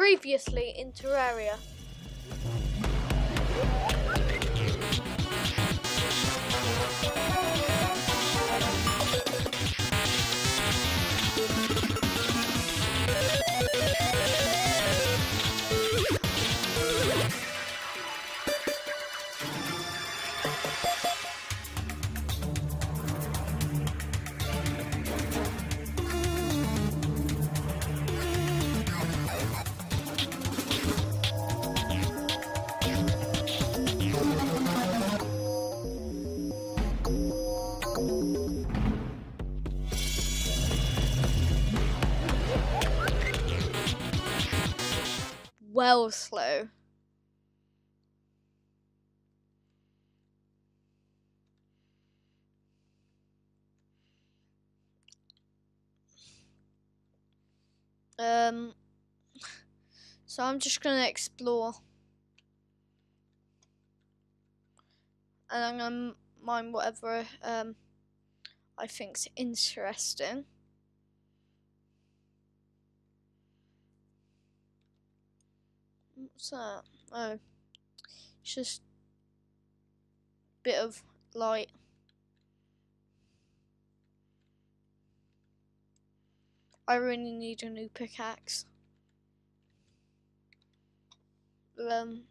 Previously in Terraria. Slow. Um, so I'm just gonna explore. And I'm gonna mine whatever um I think's interesting. What's that? Oh, it's just a bit of light. I really need a new pickaxe. Um.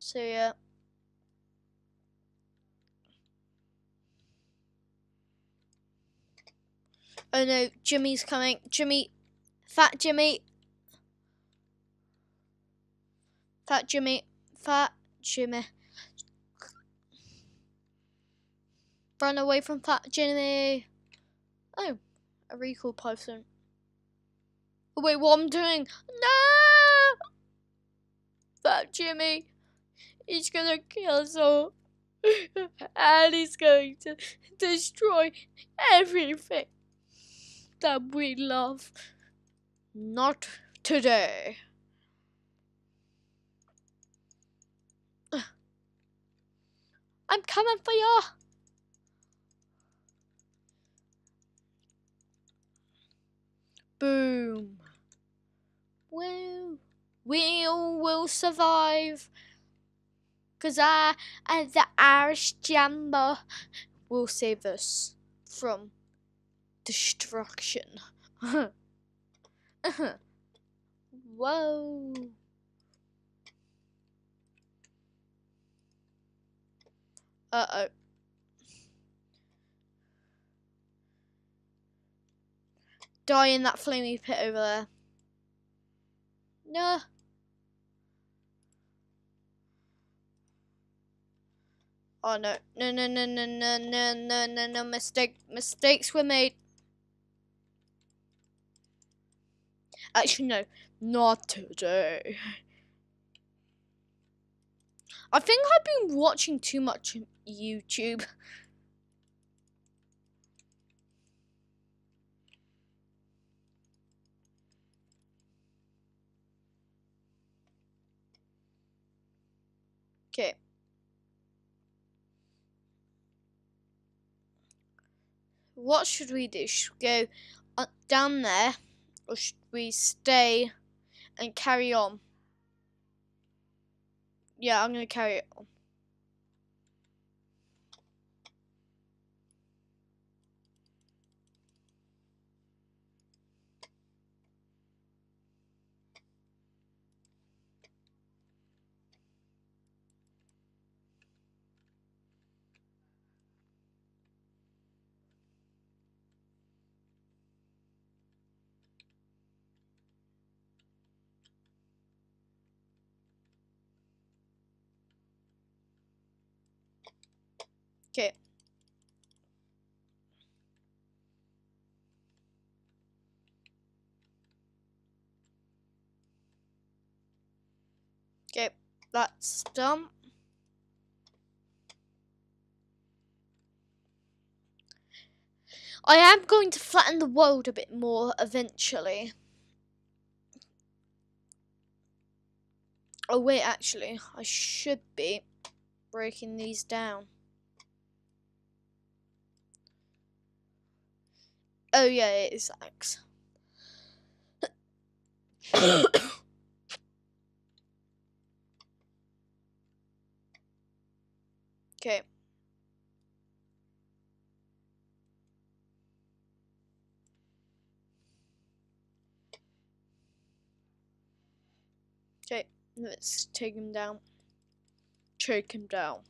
So yeah. Oh no, Jimmy's coming. Jimmy, fat Jimmy. Fat Jimmy, fat Jimmy. Run away from Fat Jimmy. Oh, a recall potion. Oh, wait, what I'm doing? No! Fat Jimmy. He's gonna kill us all. and he's going to destroy everything that we love. Not today. I'm coming for you. Boom. Woo. We all will survive. Cause I and the Irish Jambo will save us from destruction. Whoa. Uh oh. Die in that flamey pit over there. No. Oh no. No no no no no no no no no mistake mistakes were made. Actually no, not today. I think I've been watching too much YouTube. Okay. What should we do? Should we go uh, down there or should we stay and carry on? Yeah, I'm going to carry on. Okay. That's done. I am going to flatten the world a bit more eventually. Oh wait, actually, I should be breaking these down. Oh yeah, it is axe. Okay. Okay, let's take him down. Take him down.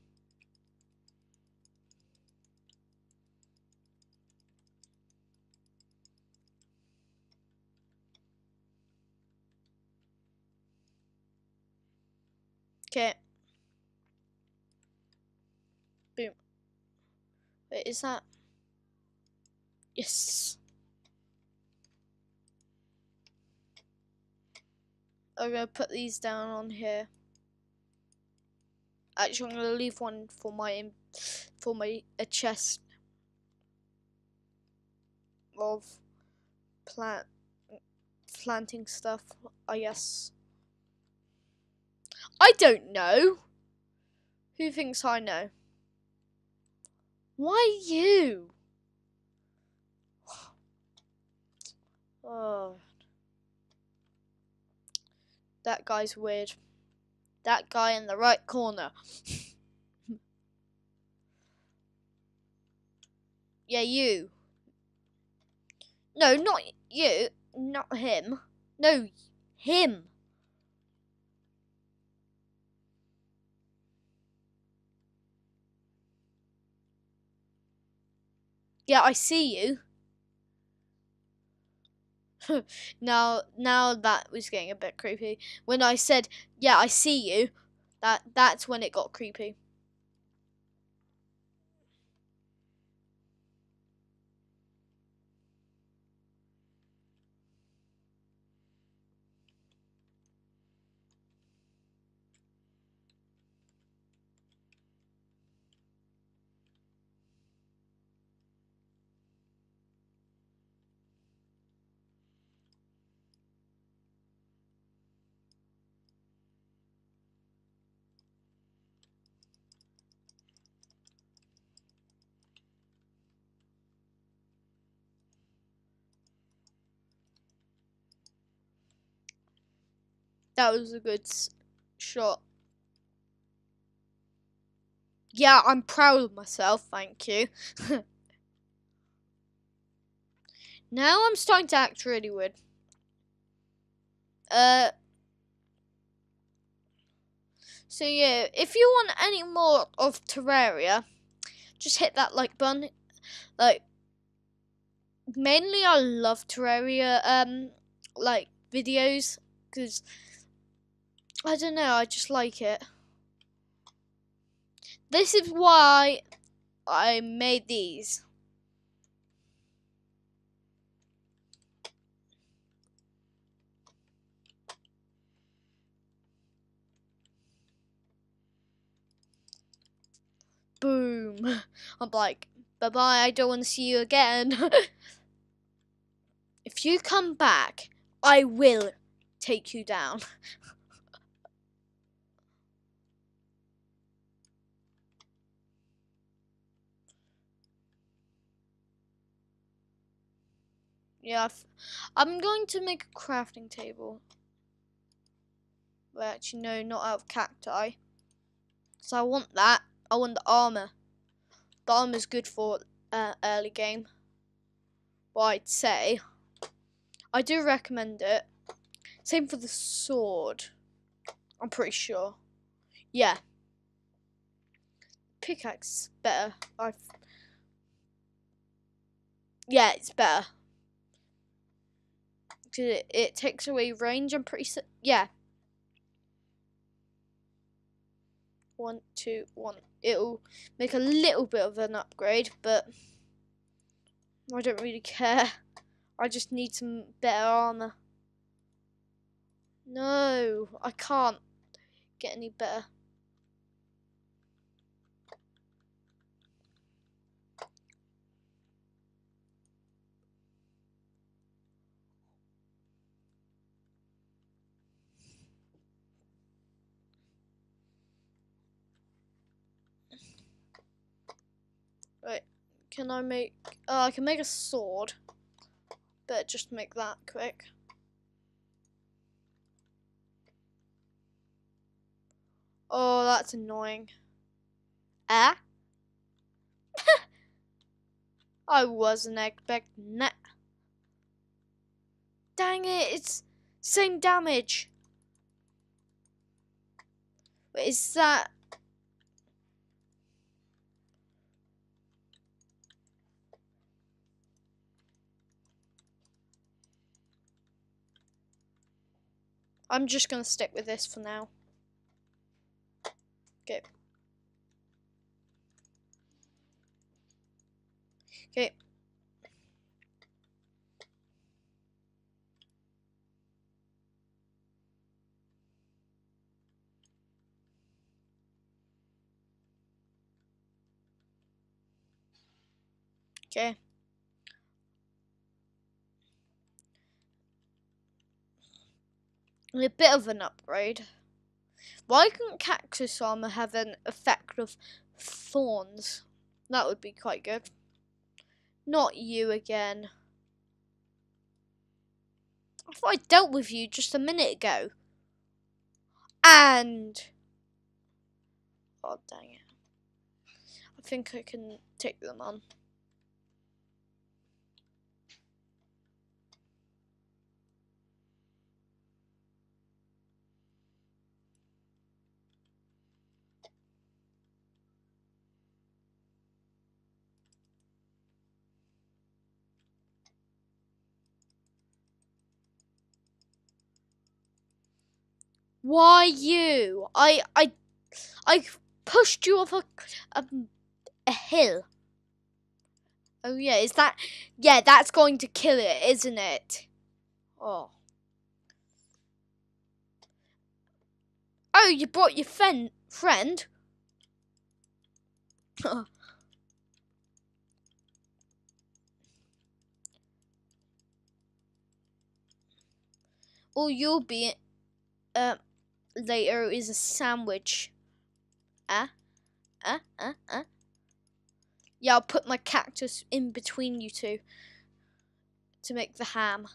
Okay. Boom. Wait, is that? Yes. I'm gonna put these down on here. Actually, I'm gonna leave one for my for my a chest of plant planting stuff. I guess. I don't know. Who thinks I know? Why you? Oh. That guy's weird. That guy in the right corner. yeah, you. No, not you. Not him. No, him. Yeah, I see you. now, now that was getting a bit creepy. When I said, "Yeah, I see you," that that's when it got creepy. That was a good shot. Yeah, I'm proud of myself, thank you. now I'm starting to act really weird. Uh, so yeah, if you want any more of Terraria, just hit that like button. Like, mainly I love Terraria, um, like videos, because I don't know, I just like it. This is why I made these. Boom. I'm like, bye bye, I don't want to see you again. if you come back, I will take you down. Yeah, I'm going to make a crafting table. Well, actually, no, not out of cacti. So I want that. I want the armor. The armor's good for uh, early game. Well, I'd say. I do recommend it. Same for the sword. I'm pretty sure. Yeah. Pickaxe better. I've yeah, it's better it, it takes away range. I'm pretty yeah. One, two, one. It'll make a little bit of an upgrade, but I don't really care. I just need some better armor. No, I can't get any better. Right, can I make... Oh, I can make a sword. Better just make that quick. Oh, that's annoying. Ah? I wasn't expecting that. Dang it, it's same damage. Wait, is that... I'm just going to stick with this for now. Okay. Okay. Okay. A bit of an upgrade. Why couldn't cactus armor have an effect of thorns? That would be quite good. Not you again. I thought I dealt with you just a minute ago. And... Oh, dang it. I think I can take them on. Why you? I I I pushed you off a a, hill. Oh yeah, is that yeah, that's going to kill it, isn't it? Oh. Oh, you brought your friend friend? oh, you'll be uh later is a sandwich. Ah, ah, ah, ah. Yeah, I'll put my cactus in between you two to make the ham.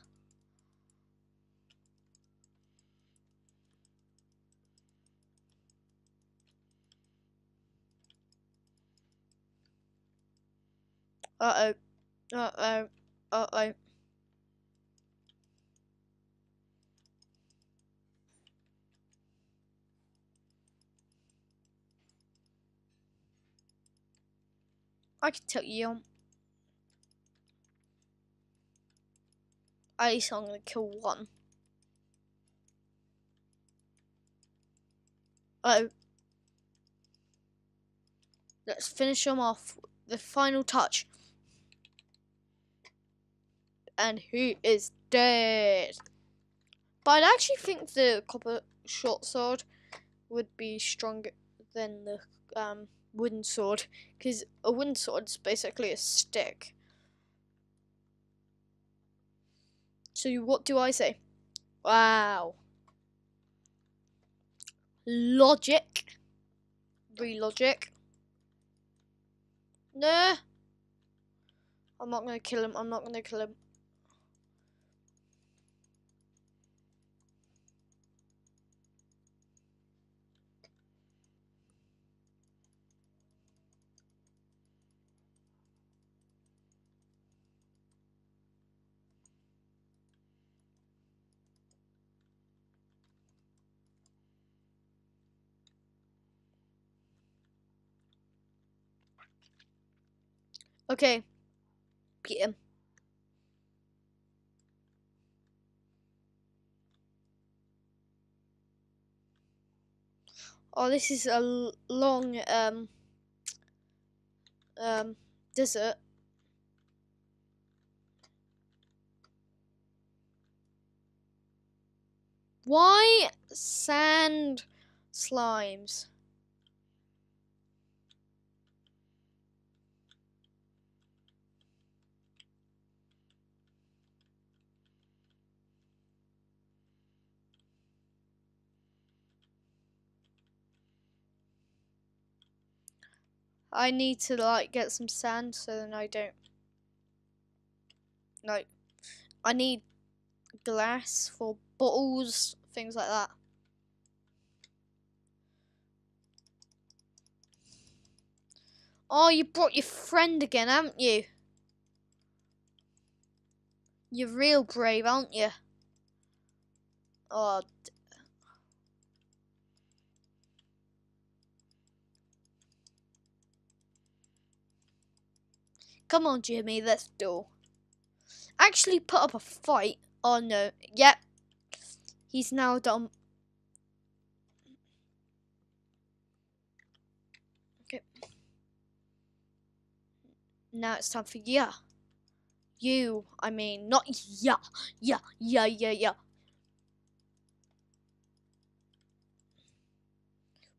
Uh oh. Uh oh. Uh oh. I can tell you. At least I'm gonna kill one. Oh. Let's finish him off. The final touch. And he is dead. But I actually think the copper short sword would be stronger than the um, wooden sword because a wooden sword is basically a stick. So what do I say? Wow. Logic. Re-logic. Nah. I'm not gonna kill him. I'm not gonna kill him. Okay. Him. Oh, this is a long um um desert. Why sand slimes? I need to like get some sand so then I don't like I need glass for bottles, things like that. Oh, you brought your friend again, haven't you? You're real brave, aren't you? Oh. Come on, Jimmy, let's do. Actually put up a fight. Oh no. Yep. He's now done. Okay. Now it's time for yeah. You, I mean, not yeah, yeah, yeah, yeah, yeah.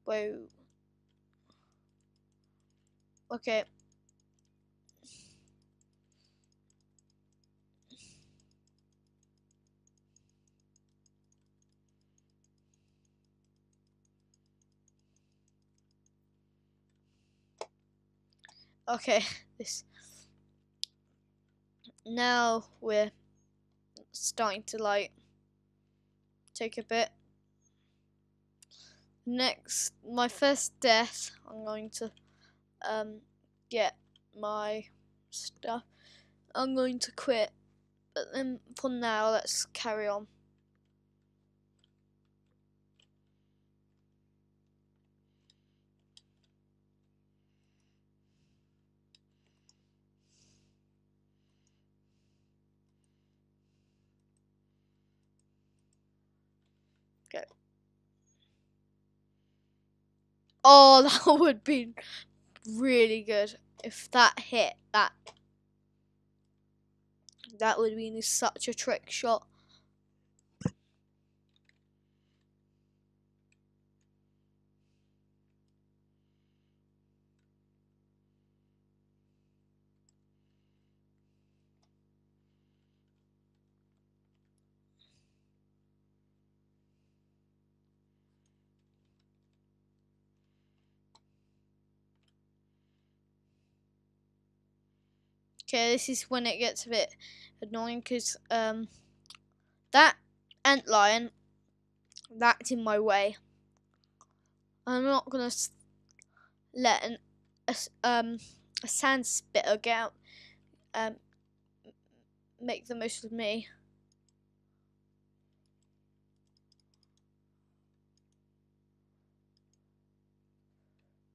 Whoa. Okay. Okay, this now we're starting to like take a bit. Next, my first death, I'm going to um, get my stuff. I'm going to quit, but then for now, let's carry on. Oh, that would be really good if that hit. That that would be such a trick shot. Okay, this is when it gets a bit annoying because um, that ant lion, that's in my way. I'm not gonna let an a, um a sand spitter get out, um make the most of me.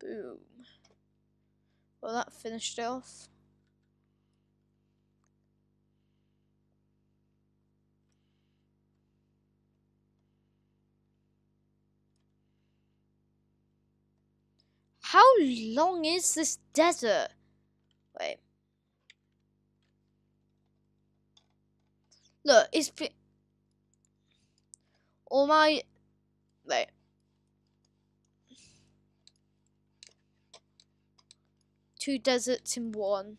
Boom. Well, that finished off. How long is this desert? Wait. Look, it's all my wait. Two deserts in one.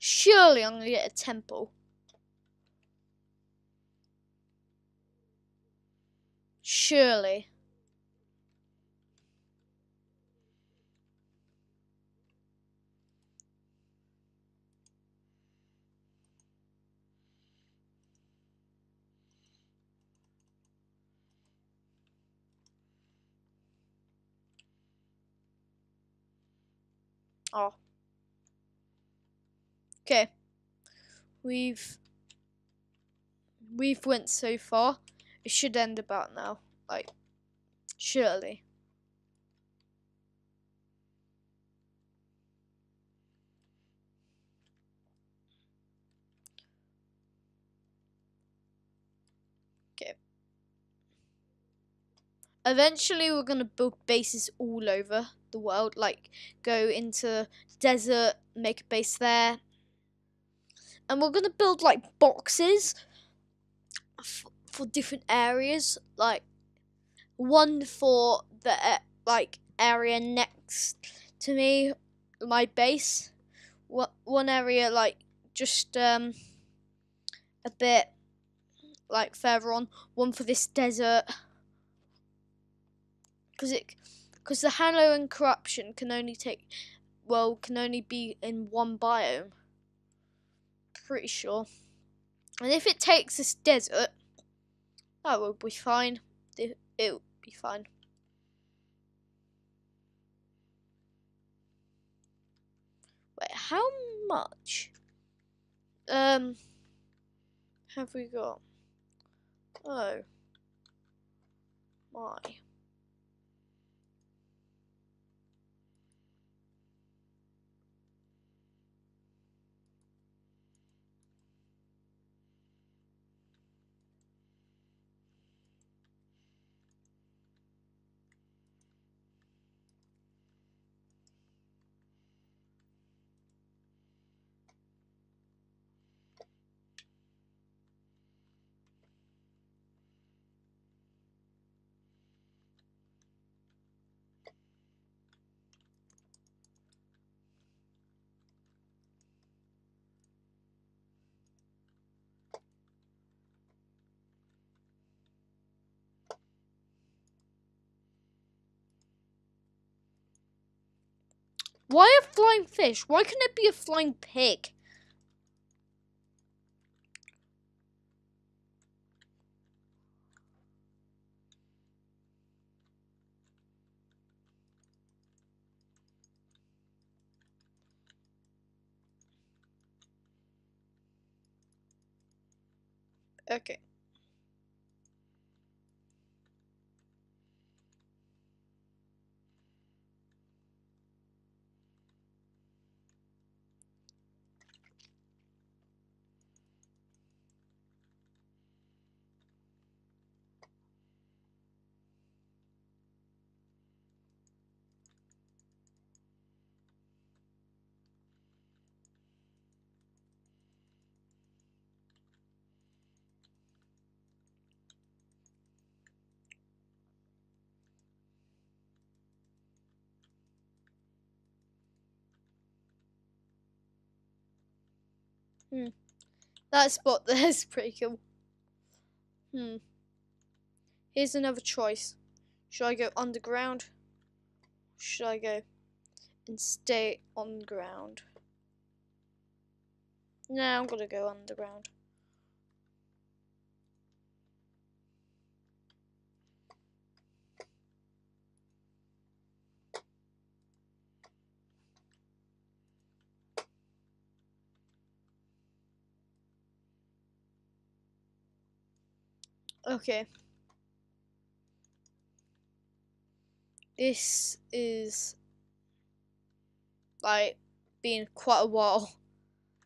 Surely I'm gonna get a temple. Surely. Oh. Okay. We've we've went so far. It should end about now. Like surely. Eventually we're gonna build bases all over the world, like go into desert, make a base there. And we're gonna build like boxes for different areas, like one for the like area next to me, my base. One area like just um a bit like further on, one for this desert because it because the Hallow and Corruption can only take, well, can only be in one biome. pretty sure. And if it takes this desert, that will be fine. It will be fine. Wait, how much um have we got? Oh my. Why a flying fish? Why can it be a flying pig? Okay. Hmm. That spot there is pretty cool. Hmm. Here's another choice. Should I go underground? Should I go and stay on ground? No, I'm gonna go underground. Okay. This is like been quite a while.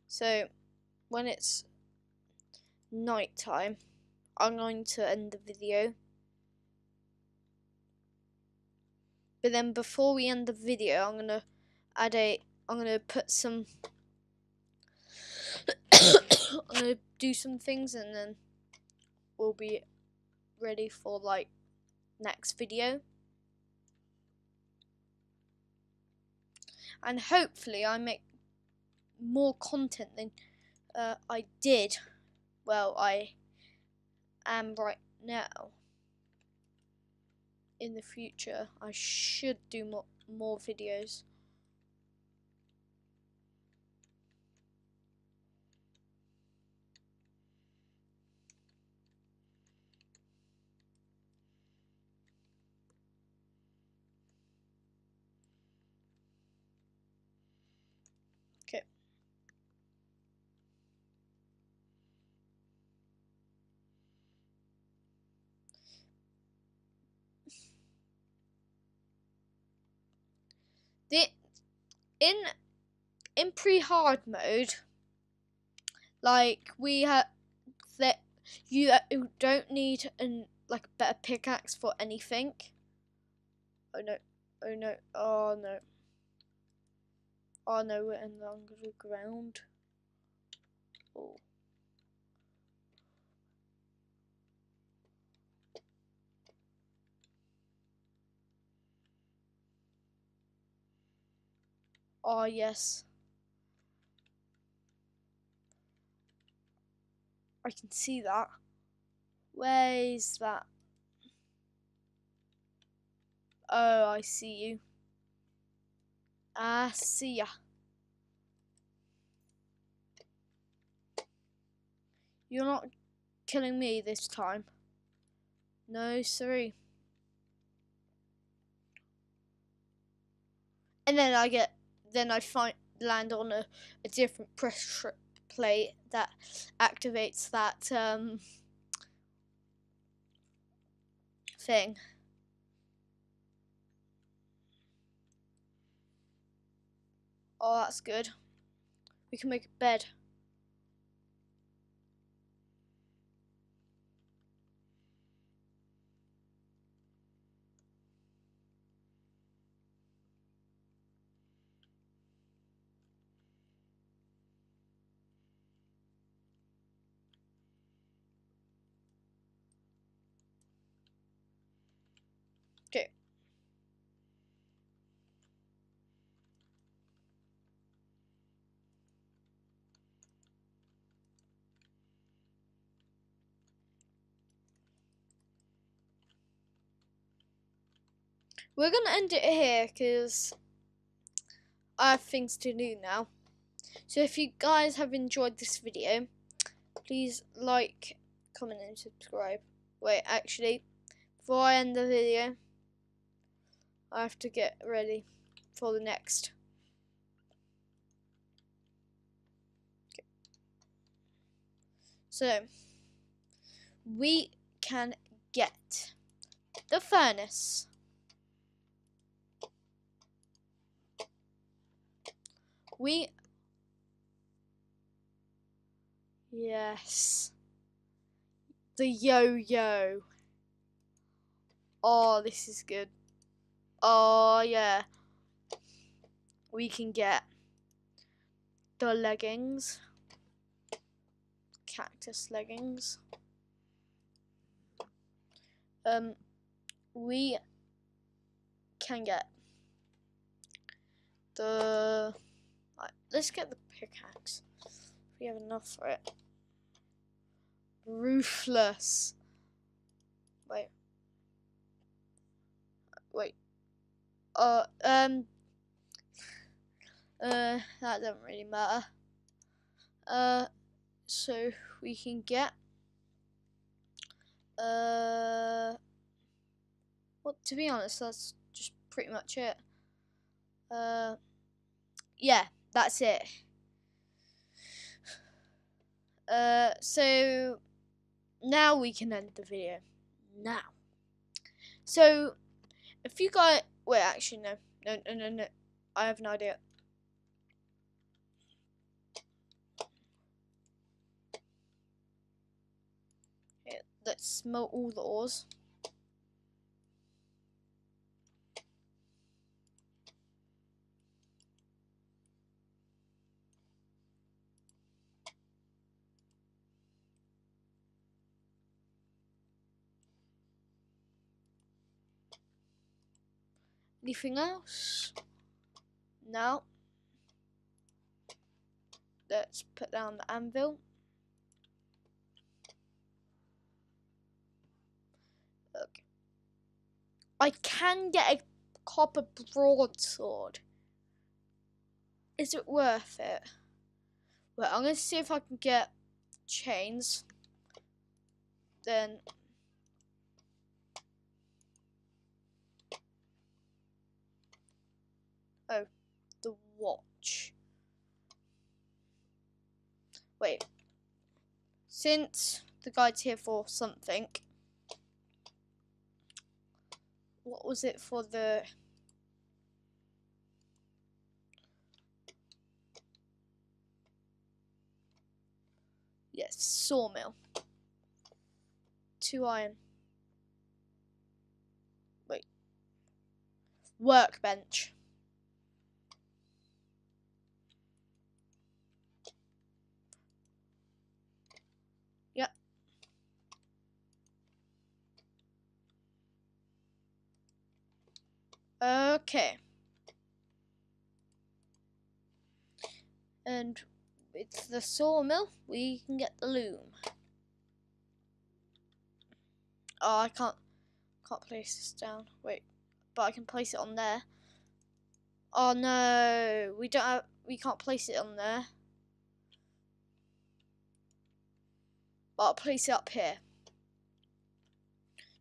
So when it's night time, I'm going to end the video. But then before we end the video, I'm gonna add a. I'm gonna put some. I'm gonna do some things and then we'll be ready for like next video. And hopefully I make more content than uh, I did. Well, I am right now. In the future, I should do more, more videos. The in in pre-hard mode like we have that you, uh, you don't need an like a better pickaxe for anything. Oh no. Oh no. Oh no. Oh no we're in the underground oh Oh, yes. I can see that. Where is that? Oh, I see you. I see ya. You're not killing me this time. No, sorry. And then I get, then I find land on a, a different pressure plate that activates that um, thing. Oh, that's good. We can make a bed. We're gonna end it here because I have things to do now. So if you guys have enjoyed this video, please like, comment and subscribe. Wait, actually, before I end the video, I have to get ready for the next. So, we can get the furnace. We Yes. The yo-yo. Oh, this is good. Oh, yeah. We can get the leggings. Cactus leggings. Um, we can get the... Right, let's get the pickaxe. We have enough for it. Ruthless. Wait. Wait. Uh, um. Uh, that doesn't really matter. Uh, so we can get. Uh. Well, to be honest, that's just pretty much it. Uh. Yeah, that's it. Uh, so now we can end the video. Now. So, if you guys, wait, actually no, no, no, no, no. I have an idea. Okay, let's smelt all the ores. Anything else? No. Let's put down the anvil. I can get a copper broadsword. Is it worth it? Well, I'm going to see if I can get chains. Then Oh, the watch. Wait. Since the guide's here for something, what was it for the... Yes, sawmill. Two iron. Wait. Workbench. Okay. And with the sawmill, we can get the loom. Oh, I can't, can't place this down. Wait, but I can place it on there. Oh no, we don't have, we can't place it on there. But I'll place it up here.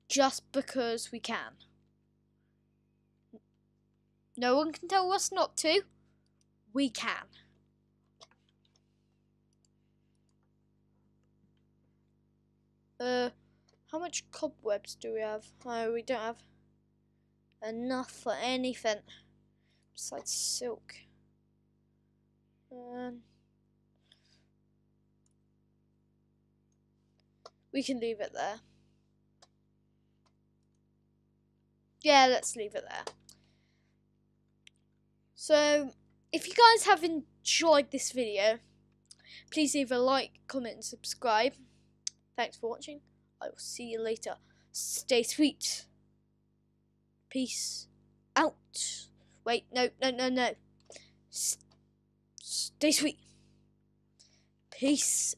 Just because we can. No one can tell us not to. We can. Uh, how much cobwebs do we have? Oh, we don't have enough for anything besides silk. Um, we can leave it there. Yeah, let's leave it there. So, if you guys have enjoyed this video, please leave a like, comment and subscribe. Thanks for watching. I will see you later. Stay sweet. Peace out. Wait, no, no, no, no. S stay sweet. Peace